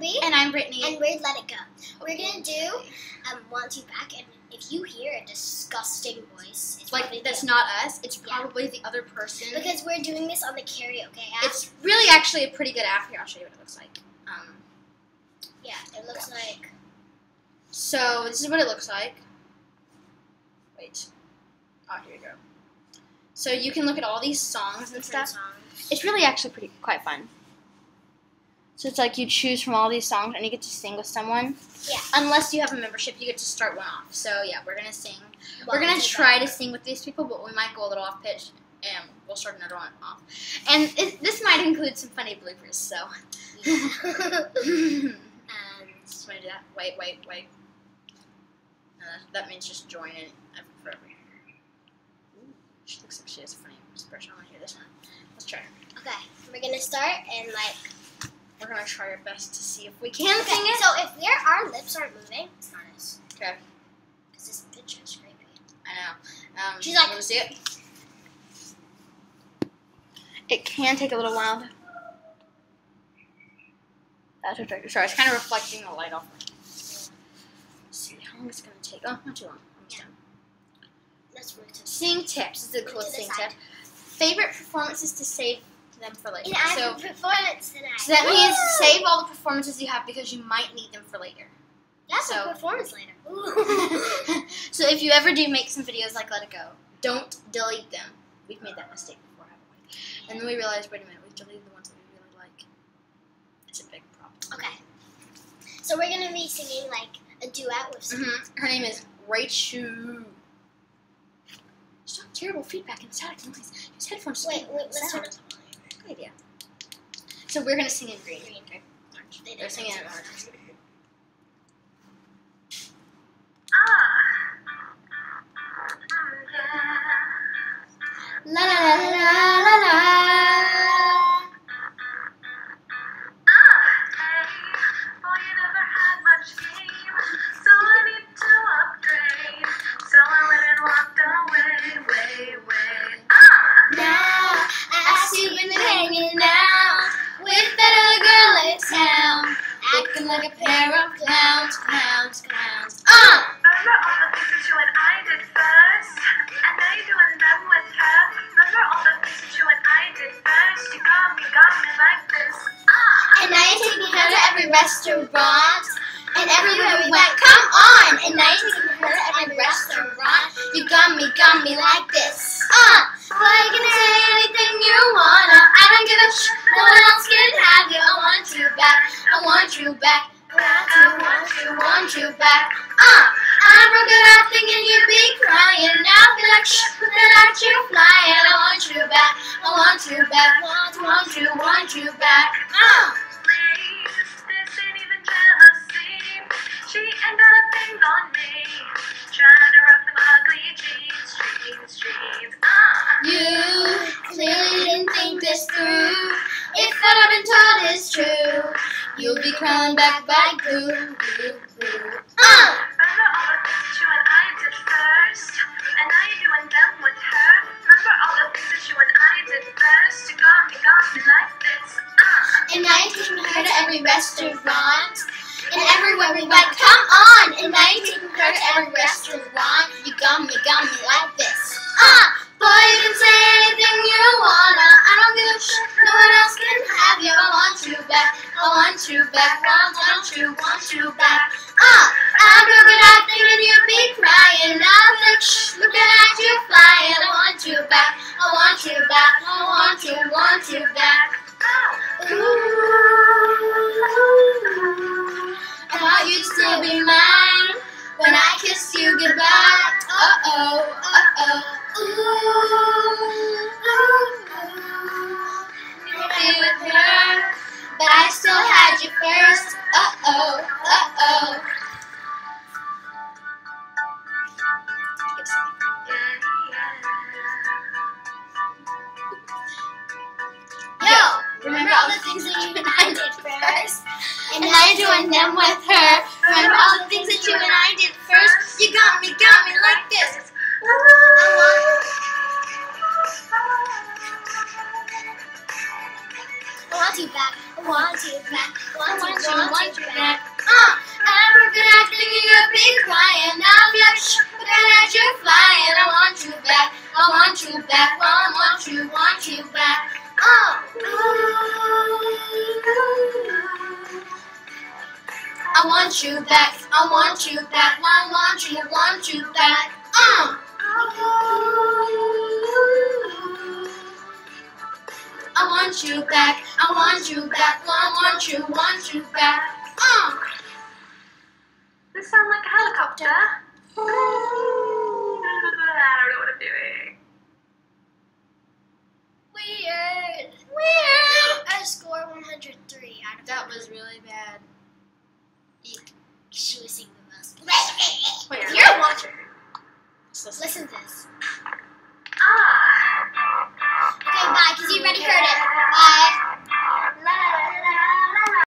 And I'm Brittany. And we're Let It Go. We're gonna do um, Want You Back, and if you hear a disgusting voice, it's like that's not us. It's Yeah. probably the other person. because we're doing this on the karaoke app. it's really actually a pretty good app. Here, I'll show you what it looks like. Um, yeah, it looks like so this is what it looks like. Wait. Oh, here you go. So you can look at all these songs and different stuff. songs. It's really actually pretty quite fun. So it's like you choose from all these songs and you get to sing with someone. Yeah. Unless you have a membership, you get to start one off. So yeah, we're gonna sing. we're gonna try to sing with these people, but we might go a little off pitch, and we'll start another one off. And it, this might include some funny bloopers. So. Yeah. Just and want to do that. Wait, wait, wait. Uh, that means just join it forever. Ooh, she looks like she has a funny expression. I want to hear this one. Let's try. okay, we're gonna start and like. We're gonna try our best to see if we can Okay, sing it. so if we're, our lips aren't moving, it's not us. Okay. Because this picture is creepy. I know. Um, She's like- want to see it? It can take a little while. That's what Sorry, it's kind of reflecting the light off. Let's see how long it's gonna take. Oh, not too long. Yeah. done. Let's move to Sing tips. This is a cool sing tip. Favorite performances to save them for later. And I So, have a performance tonight. so that means save all the performances you have because you might need them for later. That's so- a performance later. So if you ever do make some videos like Let It Go, don't delete them. We've made that mistake before, haven't we? And then we realized, wait a minute, we deleted the ones that we really like. It's a big problem. okay. So we're gonna be singing like a duet with someone. hmm Her name is Rachel. Stop terrible feedback and static noise. Use headphones. Wait, wait, let's turn it. Good idea. So we're gonna sing in green. Green. They're singing in orange. Restaurant. And everywhere we went, come on! And now you're taking her to every restaurant. You got me, got me like this. Uh, well, you can say anything you wanna. I don't give a sh. No one else can have you. I want you back. I want you back. I want you, want you back. Uh, I broke it out thinking you'd be crying. Now I feel like looking at you flying. I want you back. I want you back. Want, want you, want you back. Uh. Ain't got a thing on me. Trying to rock them ugly jeans, jeans, jeans. Ah. You clearly didn't think this through. If what I've been told is true, you'll be crawling back by goo. Uh! Remember all the things that you and I did first? And now you're doing them with her? Remember all the things that you and I did first? You got me, got me like this. Ah. And now you're taking her to every restaurant. And everywhere we went, come on! And now you're taking to every restaurant. You got me, got me like this. Uh! Boy, you can say anything you wanna. I don't give a shit. No one else can have you. I want you back. I want you back. Want, want you, want you back. Uh! I broke it out thinking you'd be crying. I'm like, shh, looking at you flying. I want you back. I want you back. I want you, want you back. But I still had you first. Uh oh, uh oh. Remember all the things that you and I did first? And you're doing them with her. Remember all the things that you and I did first? You got me, got me like this. Crying. Like, shh, looking at you flying. I want you back. I want you back. I want you, want you back. Uh, I want you back. I want you back. I want you, want you back. Uh. I want you back. I want you back. I want you, want you back. Uh. This sound like a helicopter?